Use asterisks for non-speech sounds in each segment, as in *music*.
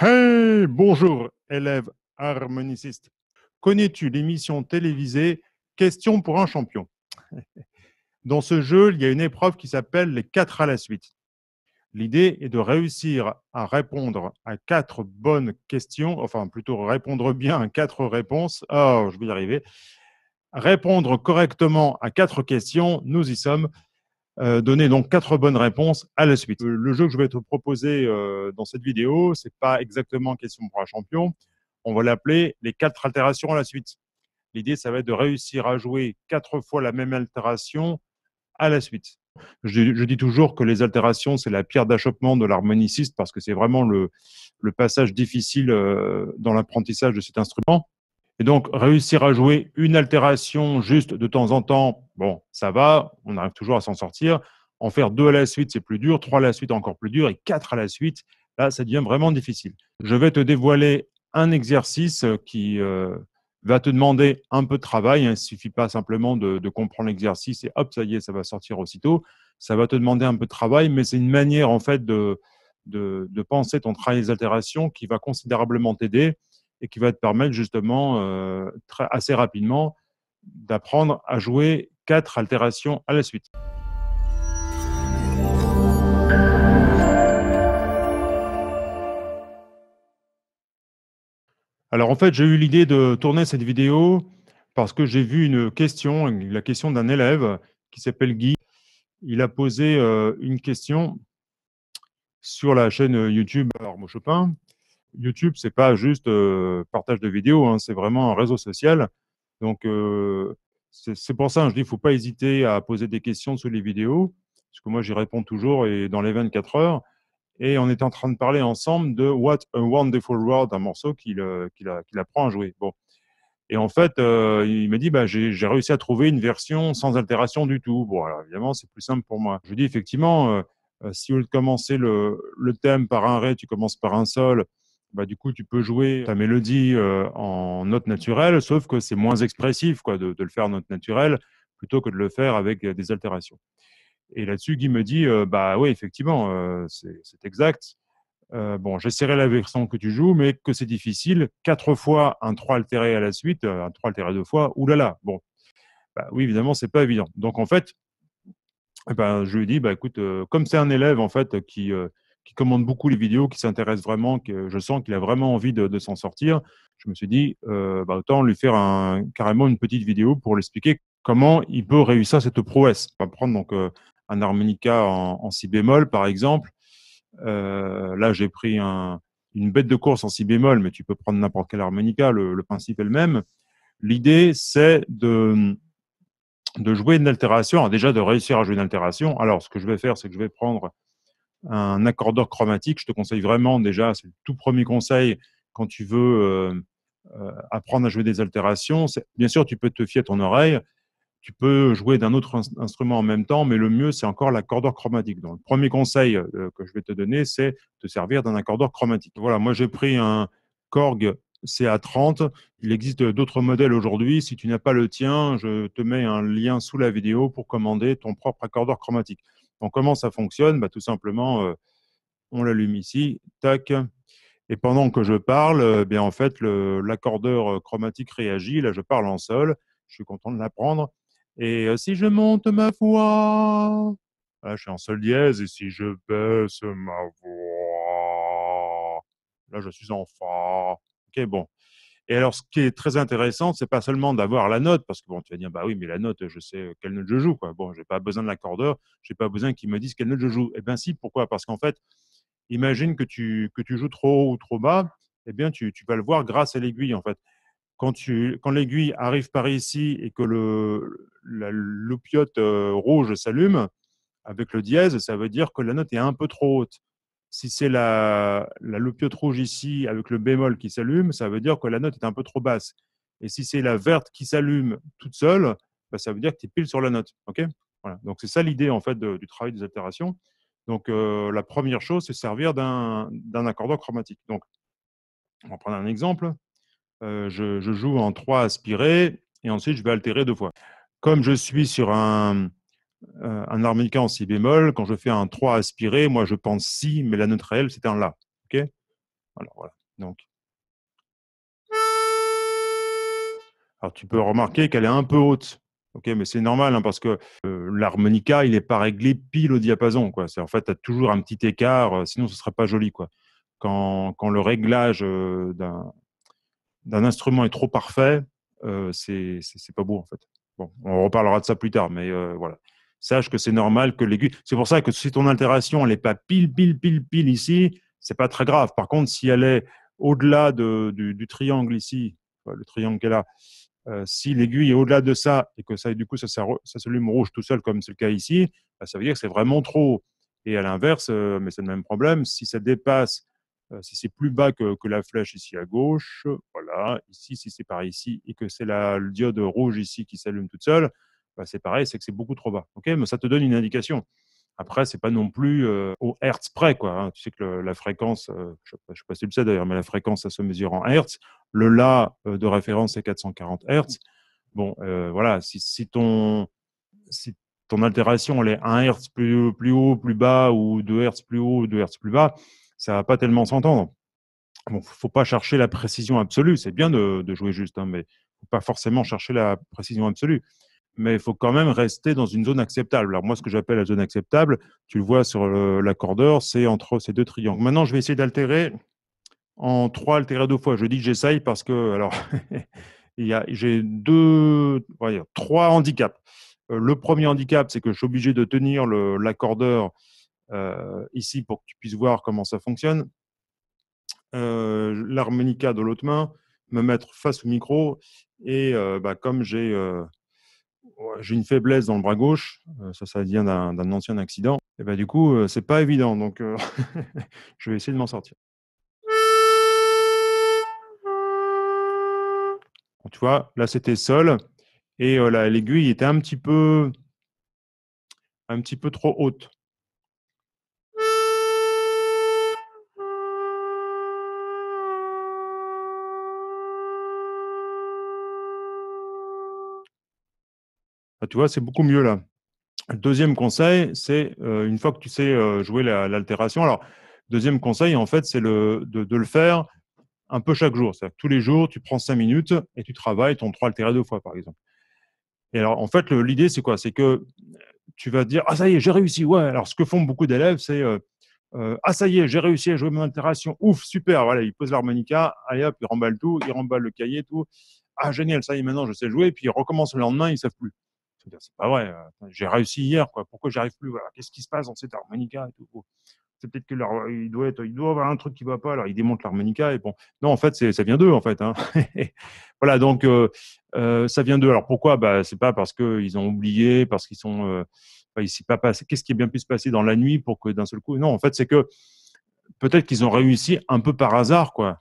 Hey, bonjour, élève harmoniciste. Connais-tu l'émission télévisée Question pour un champion? *laughs* Dans ce jeu, il y a une épreuve qui s'appelle les 4 à la suite. L'idée est de réussir à répondre à quatre bonnes questions, enfin plutôt répondre bien à quatre réponses. Oh, je vais y arriver. Répondre correctement à quatre questions, nous y sommes. Euh, donner donc quatre bonnes réponses à la suite. Le jeu que je vais te proposer euh, dans cette vidéo, c'est pas exactement question pour un champion. On va l'appeler les quatre altérations à la suite. L'idée, ça va être de réussir à jouer quatre fois la même altération à la suite. Je, dis toujours que les altérations, c'est la pierre d'achoppement de l'harmoniciste parce que c'est vraiment le, passage difficile euh, dans l'apprentissage de cet instrument. Et donc, réussir à jouer une altération juste de temps en temps, bon, ça va, on arrive toujours à s'en sortir. En faire deux à la suite, c'est plus dur, trois à la suite, encore plus dur, et quatre à la suite, là, ça devient vraiment difficile. Je vais te dévoiler un exercice qui euh, va te demander un peu de travail. Il ne suffit pas simplement de, de comprendre l'exercice et hop, ça y est, ça va sortir aussitôt. Ça va te demander un peu de travail, mais c'est une manière, en fait, de, de, de penser ton travail des altérations qui va considérablement t'aider et qui va te permettre justement euh, assez rapidement d'apprendre à jouer quatre altérations à la suite. Alors en fait, j'ai eu l'idée de tourner cette vidéo parce que j'ai vu une question, la question d'un élève qui s'appelle Guy. Il a posé euh, une question sur la chaîne YouTube Armo Chopin YouTube, c'est pas juste euh, partage de vidéos, hein, c'est vraiment un réseau social. Donc, euh, c'est pour ça, que je dis, il faut pas hésiter à poser des questions sous les vidéos, parce que moi, j'y réponds toujours et dans les 24 heures. Et on est en train de parler ensemble de What a Wonderful World, un morceau qu'il euh, apprend à jouer. Bon. Et en fait, il m'a dit, bah, j'ai réussi à trouver une version sans altération du tout. Bon, alors évidemment, c'est plus simple pour moi. Je dis effectivement, si au lieu de commencer le, le, thème par un ré, tu commences par un sol, bah, du coup, tu peux jouer ta mélodie euh, en note naturelle, sauf que c'est moins expressif quoi, de, le faire en note naturelle plutôt que de le faire avec euh, des altérations. Et là-dessus, Guy me dit, euh, bah oui, effectivement, c'est exact. bon, j'essaierai la version que tu joues, mais que c'est difficile. Quatre fois un 3 altéré à la suite, un 3 altéré deux fois, oulala. Bon, bah, oui, évidemment, c'est pas évident. Donc, en fait, eh ben, je lui dis, bah, écoute, comme c'est un élève en fait qui qui commande beaucoup les vidéos, qui s'intéresse vraiment, que je sens qu'il a vraiment envie de, s'en sortir, je me suis dit, euh, bah, autant lui faire un, carrément une petite vidéo pour l'expliquer comment il peut réussir cette prouesse. On va prendre donc euh, un harmonica en, si bémol, par exemple. Euh, là, j'ai pris une bête de course en si bémol, mais tu peux prendre n'importe quel harmonica, le, principe est le même. L'idée, c'est de, de jouer une altération, déjà de réussir à jouer une altération. Alors, ce que je vais faire, c'est que je vais prendre un accordeur chromatique. Je te conseille vraiment déjà, c'est le tout premier conseil quand tu veux euh, euh, apprendre à jouer des altérations. Bien sûr, tu peux te fier à ton oreille, tu peux jouer d'un autre instrument en même temps, mais le mieux, c'est encore l'accordeur chromatique. Donc, le premier conseil euh, que je vais te donner, c'est de servir d'un accordeur chromatique. Voilà, moi j'ai pris un Korg CA30. Il existe d'autres modèles aujourd'hui. Si tu n'as pas le tien, je te mets un lien sous la vidéo pour commander ton propre accordeur chromatique. Donc, comment ça fonctionne bah, Tout simplement, euh, on l'allume ici, tac. Et pendant que je parle, euh, bien en fait, l'accordeur euh, chromatique réagit. Là, je parle en sol. Je suis content de l'apprendre. Et si je monte ma voix, là, je suis en sol dièse. Et si je baisse ma voix, là, je suis en fa. Ok, bon. Et alors, ce qui est très intéressant, c'est pas seulement d'avoir la note, parce que bon, tu vas dire, bah oui, mais la note, je sais quelle note je joue, quoi. Bon, j'ai pas besoin de l'accordeur, j'ai pas besoin qu'il me dise quelle note je joue. Eh bien, si, pourquoi? Parce qu'en fait, imagine que tu, que tu joues trop haut ou trop bas, eh bien, tu, tu vas le voir grâce à l'aiguille, en fait. Quand, quand l'aiguille arrive par ici et que le, la euh, rouge s'allume avec le dièse, ça veut dire que la note est un peu trop haute. Si c'est la, la loupiote rouge ici avec le bémol qui s'allume, ça veut dire que la note est un peu trop basse. Et si c'est la verte qui s'allume toute seule, bah, ça veut dire que tu es pile sur la note. Donc c'est ça l'idée en fait du travail des altérations. Donc euh, la première chose, c'est servir d'un accordeur chromatique. Donc on va prendre un exemple. Euh, je, je, joue en 3 aspirés et ensuite je vais altérer deux fois. Comme je suis sur un, un harmonica en si bémol, quand je fais un 3 aspiré, moi je pense si, mais la note réelle c'est un la. ok? Alors, voilà. Donc, alors tu peux remarquer qu'elle est un peu haute. Ok, mais c'est normal hein, parce que euh, l'harmonica, il n'est pas réglé pile au diapason. En fait, tu as toujours un petit écart, euh, sinon ce ne serait pas joli. Quand, quand le réglage euh, d'un instrument est trop parfait, c'est pas beau en fait. Bon, on reparlera de ça plus tard, mais voilà. Sache que c'est normal que l'aiguille. C'est pour ça que si ton altération n'est pas pile, pile, pile, pile ici, c'est pas très grave. Par contre, si elle est au-delà du, du, triangle ici, le triangle qu'elle a, euh, si l'aiguille est au-delà de ça et que ça, du coup, ça, ça, s'allume rouge tout seul, comme c'est le cas ici, bah, ça veut dire que c'est vraiment trop. Et à l'inverse, euh, mais c'est le même problème, si ça dépasse, euh, si c'est plus bas que, que, la flèche ici à gauche, voilà, ici, si c'est par ici, et que c'est le diode rouge ici qui s'allume toute seule, bah, c'est pareil, c'est que c'est beaucoup trop bas. ok mais ça te donne une indication. Après, c'est pas non plus au hertz près, quoi. Hein. Tu sais que la fréquence, je ne sais pas si tu le sais d'ailleurs, mais la fréquence, ça se mesure en hertz. Le La de référence, c'est 440 hertz. Bon, voilà, si, ton, si ton altération, elle est 1 hertz plus, plus haut, plus bas, ou 2 hertz plus haut, 2 hertz plus bas, ça va pas tellement s'entendre. Bon, faut pas chercher la précision absolue. C'est bien de, de, jouer juste, hein, mais faut pas forcément chercher la précision absolue mais il faut quand même rester dans une zone acceptable. Alors moi, ce que j'appelle la zone acceptable, tu le vois sur l'accordeur, c'est entre ces deux triangles. Maintenant, je vais essayer d'altérer en trois altérés deux fois. Je dis que j'essaye parce que, alors, *laughs* j'ai deux, trois handicaps. Euh, le premier handicap, c'est que je suis obligé de tenir l'accordeur euh, ici pour que tu puisses voir comment ça fonctionne. Euh, l'harmonica de l'autre main, me mettre face au micro et bah, comme j'ai j'ai une faiblesse dans le bras gauche, euh, ça, ça vient d'un ancien accident. Et ben, du coup, euh, c'est pas évident. Donc, euh, *laughs* je vais essayer de m'en sortir. tu vois, là, c'était sol. Et l'aiguille était un petit peu un petit peu trop haute. Ah, tu vois, c'est beaucoup mieux là. Le deuxième conseil, c'est euh, une fois que tu sais euh, jouer l'altération. alors, deuxième conseil, en fait, c'est de, le faire un peu chaque jour. C'est-à-dire tous les jours, tu prends cinq minutes et tu travailles ton 3 altéré deux fois, par exemple. Et alors, en fait, l'idée, c'est quoi? C'est que tu vas dire Ah, ça y est, j'ai réussi. Ouais. Alors, ce que font beaucoup d'élèves, c'est euh, Ah, ça y est, j'ai réussi à jouer mon altération. Ouf, super. Voilà, ils posent l'harmonica. Allez hop, ils remballent tout. Ils remballent le cahier, tout. Ah, génial, ça y est, maintenant, je sais jouer. Puis ils recommencent le lendemain, ils ne savent plus c'est pas vrai, j'ai réussi hier, quoi. Pourquoi j'arrive plus? Qu'est-ce qui se passe dans cette harmonica C'est peut-être que leur, il doit être, il doit avoir un truc qui va pas. Alors il démonte l'harmonica et bon, non, en fait, ça vient d'eux, en fait. Hein. *laughs* voilà, donc ça vient d'eux. Alors pourquoi? Bah c'est pas parce qu'ils ont oublié, parce qu'ils sont, enfin, il s'est pas passé. Qu'est-ce qui est bien pu se passer dans la nuit pour que d'un seul coup? Non, en fait, c'est que peut-être qu'ils ont réussi un peu par hasard, quoi.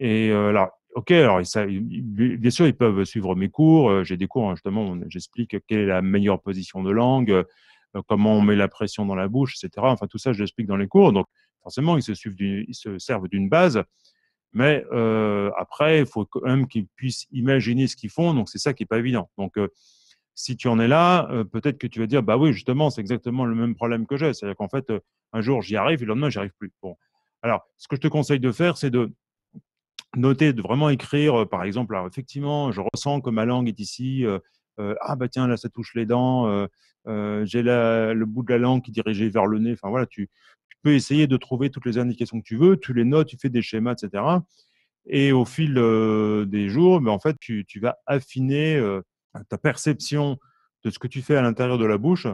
Et là, OK, alors bien sûr, ils peuvent suivre mes cours. J'ai des cours, hein, justement, j'explique quelle est la meilleure position de langue, comment on met la pression dans la bouche, etc. Enfin, tout ça, je l'explique dans les cours. Donc, forcément, ils se, suivent ils se servent d'une base. Mais après, il faut quand même qu'ils puissent imaginer ce qu'ils font. Donc, c'est ça qui n'est pas évident. Donc, si tu en es là, peut-être que tu vas dire, bah oui, justement, c'est exactement le même problème que j'ai. C'est-à-dire qu'en fait, un jour, j'y arrive et le lendemain, j'y arrive plus. Bon. Alors, ce que je te conseille de faire, c'est de noter, de vraiment écrire, par exemple, alors effectivement, je ressens que ma langue est ici. ah bah tiens, là, ça touche les dents. J'ai le bout de la langue qui est dirigé vers le nez. Enfin voilà, tu, peux essayer de trouver toutes les indications que tu veux. Tu les notes, tu fais des schémas, etc. Et au fil des jours, mais ben, en fait, tu vas affiner ta perception de ce que tu fais à l'intérieur de la bouche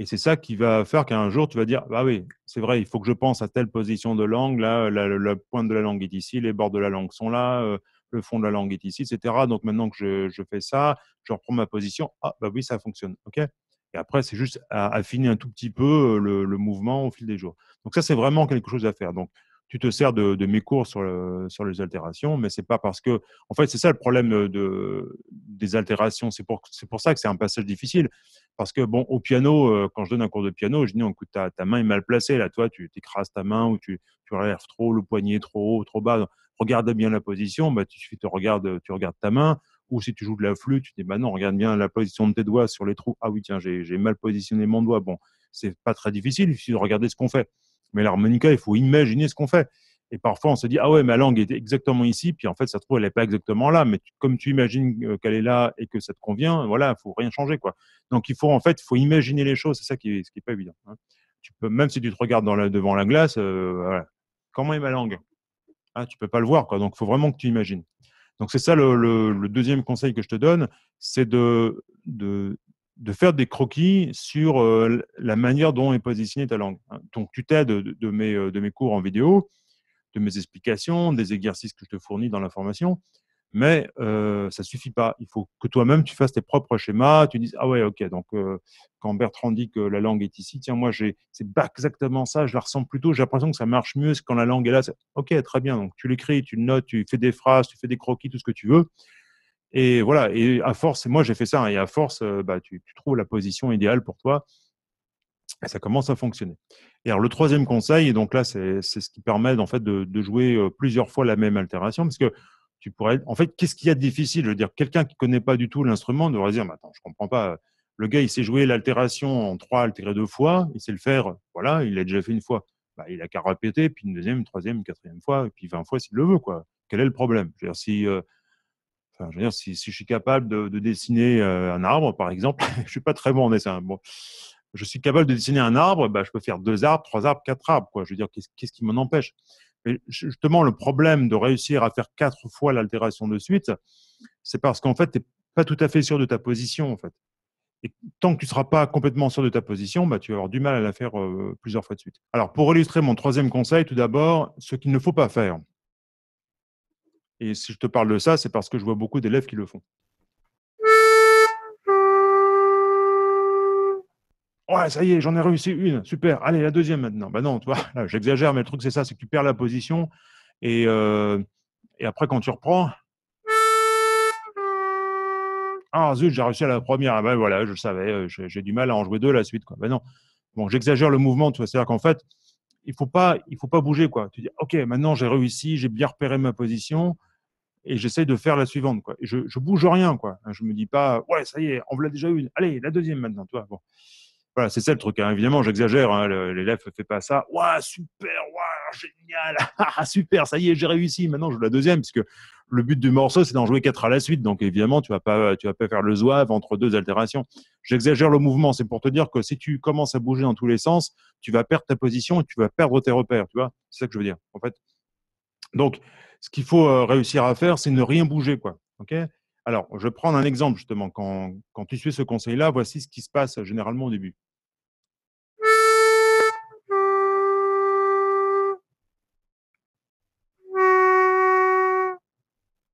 et c'est ça qui va faire qu'un jour, tu vas dire, bah oui, c'est vrai, il faut que je pense à telle position de langue. Là, la, pointe de la langue est ici, les bords de la langue sont là, euh, le fond de la langue est ici, etc. Donc maintenant que je, fais ça, je reprends ma position. Ah, bah oui, ça fonctionne. OK? Et après, c'est juste affiner un tout petit peu euh, le, mouvement au fil des jours. Donc ça, c'est vraiment quelque chose à faire. Donc, tu te sers de, mes cours sur, sur les altérations, mais c'est pas parce que, en fait, c'est ça le problème de, des altérations. C'est pour, pour ça que c'est un passage difficile. Parce que, bon, au piano, euh, quand je donne un cours de piano, je dis, écoute, ta, ta main est mal placée, là, toi, tu t'écrases ta main ou tu, tu relèves trop le poignet trop haut, trop bas. Regarde bien la position, bah, tu, te regardes, tu regardes ta main. Ou si tu joues de la flûte, tu dis, bah non, regarde bien la position de tes doigts sur les trous. Ah oui, tiens, j'ai, j'ai mal positionné mon doigt. Bon, c'est pas très difficile, il suffit de regarder ce qu'on fait. Mais l'harmonica, il faut imaginer ce qu'on fait. Et parfois, on se dit, ah ouais, ma langue est exactement ici, puis en fait, ça se trouve, elle n'est pas exactement là, mais comme tu imagines euh, qu'elle est là et que ça te convient, voilà, il faut rien changer, quoi. Donc, il faut, en fait, il faut imaginer les choses, c'est ça qui est, ce qui est pas évident. Hein. Tu peux, même si tu te regardes devant la glace, euh, comment est ma langue? Ah, Tu peux pas le voir. Donc, il faut vraiment que tu imagines. Donc, c'est ça le, deuxième conseil que je te donne, c'est de, de, de, faire des croquis sur euh, la manière dont est positionnée ta langue. Hein. Donc, tu t'aides de, mes, de mes cours en vidéo de mes explications, des exercices que je te fournis dans la formation. Mais euh, ça suffit pas. Il faut que toi-même, tu fasses tes propres schémas. Tu dises, ah ouais, ok. Donc, quand Bertrand dit que la langue est ici, tiens, moi, c'est pas exactement ça. Je la ressens plutôt. J'ai l'impression que ça marche mieux quand la langue est là. Ok, très bien. Donc, tu l'écris, tu le notes, tu fais des phrases, tu fais des croquis, tout ce que tu veux. Et voilà. Et à force, moi, j'ai fait ça. Hein, et à force, bah, tu trouves la position idéale pour toi. Ça commence à fonctionner. Et alors, le troisième conseil, donc là, c'est ce qui permet fait, de, jouer plusieurs fois la même altération, parce que tu pourrais. En fait, qu'est-ce qu'il y a de difficile? Je veux dire, quelqu'un qui connaît pas du tout l'instrument devrait dire Attends, je ne comprends pas. Le gars, il sait jouer l'altération en trois altéré deux fois, il sait le faire, voilà, il l'a déjà fait une fois. Bah, il a qu'à répéter, puis une deuxième, une troisième, une quatrième fois, puis vingt fois s'il le veut. Quoi. Quel est le problème? Je veux dire, si, je veux dire, si, je suis capable de, de dessiner un arbre, par exemple, *laughs* je ne suis pas très bon en dessin. Bon je suis capable de dessiner un arbre, bah, je peux faire deux arbres, trois arbres, quatre arbres. Je veux dire, qu'est-ce qui m'en empêche? Mais Justement, le problème de réussir à faire quatre fois l'altération de suite, c'est parce qu'en fait, tu n'es pas tout à fait sûr de ta position. Et tant que tu ne seras pas complètement sûr de ta position, bah, tu vas avoir du mal à la faire plusieurs fois de suite. Alors, pour illustrer mon troisième conseil, tout d'abord, ce qu'il ne faut pas faire. Et si je te parle de ça, c'est parce que je vois beaucoup d'élèves qui le font. Ouais, ça y est, j'en ai réussi une, super. Allez, la deuxième maintenant. Ben non, tu vois, *laughs* j'exagère, mais le truc, c'est ça, c'est que tu perds la position. Et, euh, et après, quand tu reprends. Ah, zut, j'ai réussi à la première. Ah ben voilà, je savais, euh, j'ai du mal à en jouer deux la suite. Quoi. Ben non. Bon, j'exagère le mouvement, tu. C'est-à-dire qu'en fait, il faut, pas, faut pas bouger. Quoi. Tu dis, OK, maintenant j'ai réussi, j'ai bien repéré ma position et j'essaie de faire la suivante. Quoi. Je ne bouge rien. Quoi. Je ne me dis pas, ouais, ça y est, on l'a déjà une. Allez, la deuxième maintenant. Tu vois. Bon. Voilà, c'est ça le truc. Hein. Évidemment, j'exagère. Hein. L'élève ne fait pas ça. Waouh, super, waouh, génial, *laughs* ah, super, ça y est, j'ai réussi. Maintenant, je joue la deuxième, puisque le but du morceau, c'est d'en jouer quatre à la suite. Donc, évidemment, tu vas pas, tu vas pas faire le zouave entre deux altérations. J'exagère le mouvement. C'est pour te dire que si tu commences à bouger dans tous les sens, tu vas perdre ta position et tu vas perdre tes repères. Tu vois, c'est ça que je veux dire. En fait. Donc, ce qu'il faut euh, réussir à faire, c'est ne rien bouger, quoi. Ok? Alors, je vais prendre un exemple justement. Quand, tu suis ce conseil-là, voici ce qui se passe généralement au début.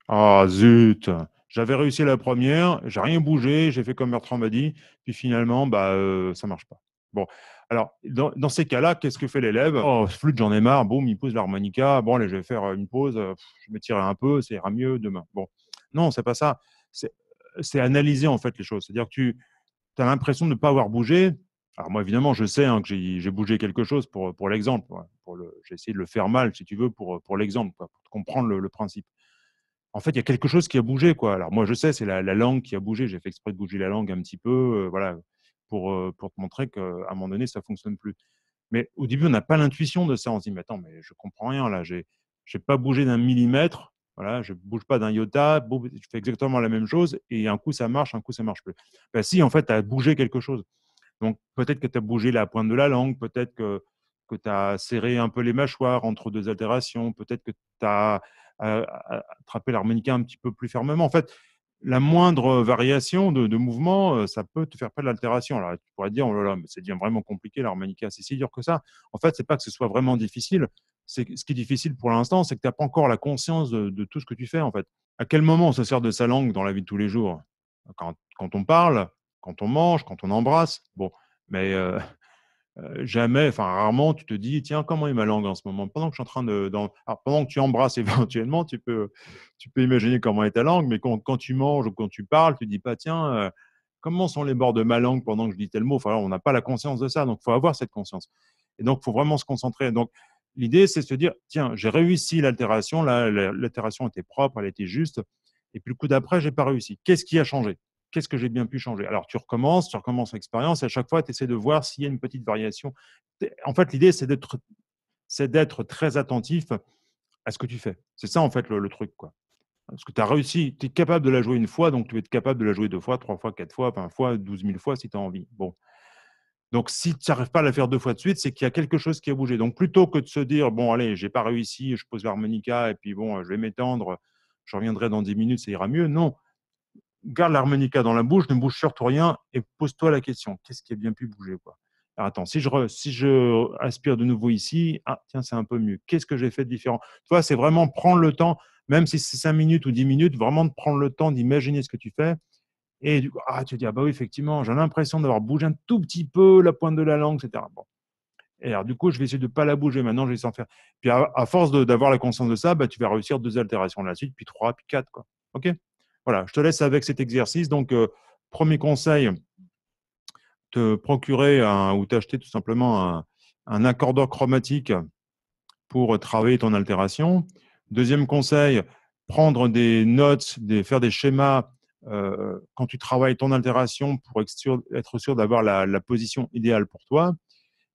Ah zut J'avais réussi la première, j'ai rien bougé, j'ai fait comme Bertrand m'a dit, puis finalement, bah, euh, ça marche pas. Bon, alors, dans, ces cas-là, qu'est-ce que fait l'élève? Oh, flûte, j'en ai marre, boum, il pose l'harmonica, bon, allez, je vais faire une pause, je vais tirer un peu, ça ira mieux demain. Bon, non, c'est pas ça. C'est analyser en fait les choses. C'est-à-dire que tu as l'impression de ne pas avoir bougé. Alors moi, évidemment, je sais hein, que j'ai bougé quelque chose pour, pour l'exemple. J'ai essayé de le faire mal, si tu veux, pour, pour l'exemple, pour comprendre le, principe. En fait, il y a quelque chose qui a bougé. Quoi. Alors moi, je sais, c'est la, langue qui a bougé. J'ai fait exprès de bouger la langue un petit peu, euh, voilà, pour, euh, pour te montrer qu'à un moment donné, ça fonctionne plus. Mais au début, on n'a pas l'intuition de ça. On se dit, mais attends, mais je comprends rien là. J'ai pas bougé d'un millimètre. Voilà, je ne bouge pas d'un iota, je fais exactement la même chose et un coup ça marche, un coup ça marche plus. Ben, si, en fait, tu as bougé quelque chose. Donc peut-être que tu as bougé la pointe de la langue, peut-être que, que tu as serré un peu les mâchoires entre deux altérations, peut-être que tu as attrapé l'harmonica un petit peu plus fermement. En fait, la moindre variation de, mouvement, euh, ça peut te faire perdre l'altération. Alors, tu pourrais dire, oh là là, mais c'est vraiment compliqué, l'harmonica, c'est si dur que ça. En fait, c'est pas que ce soit vraiment difficile, ce qui est difficile pour l'instant, c'est que tu n'as pas encore la conscience de, tout ce que tu fais, en fait. À quel moment on se sert de sa langue dans la vie de tous les jours? Quand, on parle, quand on mange, quand on embrasse. Bon, mais euh, jamais, enfin rarement, tu te dis, tiens, comment est ma langue en ce moment? Pendant que je suis en train de. pendant que tu embrasses *laughs* éventuellement, tu peux, tu peux imaginer comment est ta langue, mais quand, tu manges ou quand tu parles, tu dis pas, tiens, comment sont les bords de ma langue pendant que je dis tel mot? Enfin, on n'a pas la conscience de ça, donc il faut avoir cette conscience. Et donc, il faut vraiment se concentrer. Donc, L'idée, c'est de se dire, tiens, j'ai réussi l'altération, l'altération était propre, elle était juste, et puis le coup d'après, j'ai pas réussi. Qu'est-ce qui a changé? Qu'est-ce que j'ai bien pu changer? Alors, tu recommences, tu recommences l'expérience, et à chaque fois, tu essaies de voir s'il y a une petite variation. En fait, l'idée, c'est d'être, c'est d'être très attentif à ce que tu fais. C'est ça, en fait, le, truc. Quoi. Parce que tu as réussi, tu es capable de la jouer une fois, donc tu es capable de la jouer deux fois, trois fois, quatre fois, vingt fois, douze mille fois si tu as envie. Bon. Donc, si tu n'arrives pas à la faire deux fois de suite, c'est qu'il y a quelque chose qui a bougé. Donc, plutôt que de se dire, bon, allez, j'ai pas réussi, je pose l'harmonica et puis bon, je vais m'étendre, je reviendrai dans dix minutes, ça ira mieux. Non. Garde l'harmonica dans la bouche, ne bouge surtout rien et pose-toi la question qu'est-ce qui a bien pu bouger quoi? Alors, attends, si je, aspire de nouveau ici, ah, tiens, c'est un peu mieux. Qu'est-ce que j'ai fait de différent? Tu vois, c'est vraiment prendre le temps, même si c'est 5 minutes ou 10 minutes, vraiment de prendre le temps d'imaginer ce que tu fais. Et ah, tu te dis, ah bah oui, effectivement, j'ai l'impression d'avoir bougé un tout petit peu la pointe de la langue, etc. Bon. Et alors, du coup, je vais essayer de ne pas la bouger maintenant, je vais essayer faire. Puis, à, force d'avoir la conscience de ça, bah, tu vas réussir deux altérations de la suite, puis trois, puis quatre. Quoi. OK? Voilà, je te laisse avec cet exercice. Donc, euh, premier conseil, te procurer ou t'acheter tout simplement un, accordeur chromatique pour travailler ton altération. Deuxième conseil, prendre des notes, faire des schémas euh, quand tu travailles ton altération pour être sûr, d'avoir la, position idéale pour toi.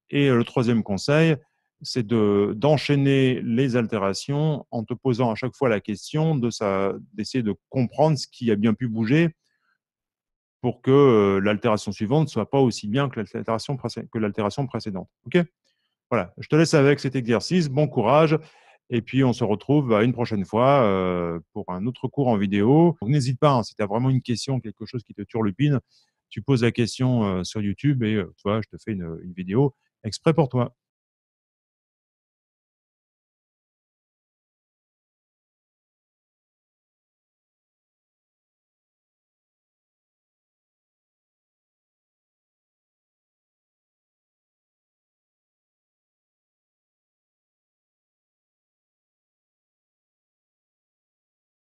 Et le troisième conseil, c'est d'enchaîner les altérations en te posant à chaque fois la question d'essayer de comprendre ce qui a bien pu bouger pour que l'altération suivante ne soit pas aussi bien que l'altération précédente. Voilà, je te laisse avec cet exercice. Bon courage. Et puis, on se retrouve bah, une prochaine fois pour un autre cours en vidéo. N'hésite pas, hein, si tu as vraiment une question, quelque chose qui te turlupine, tu poses la question sur YouTube et toi, je te fais une vidéo exprès pour toi.